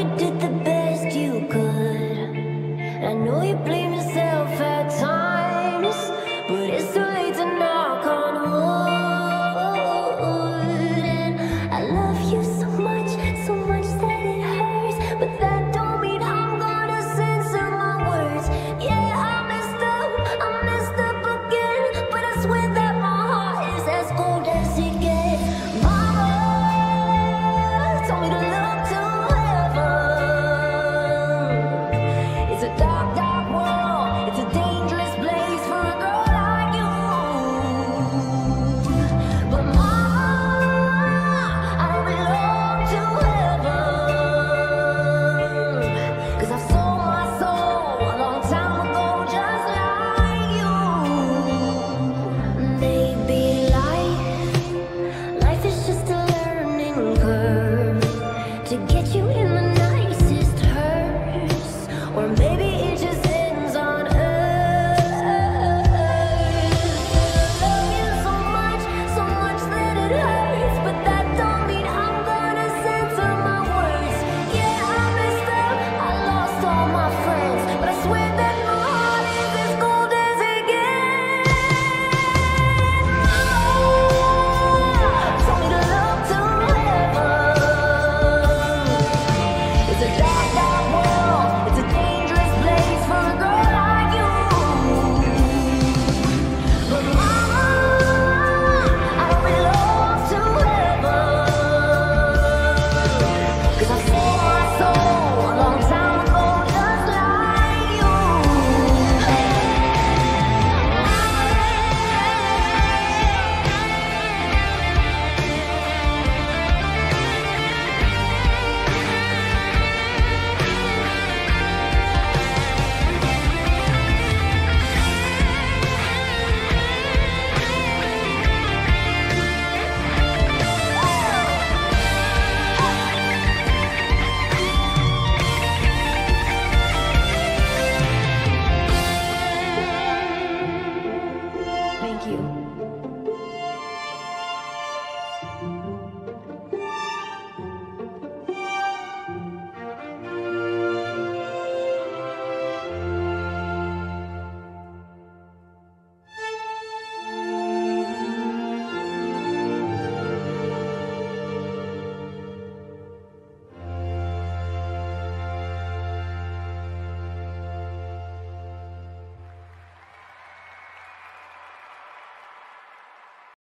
you, did. Thank you.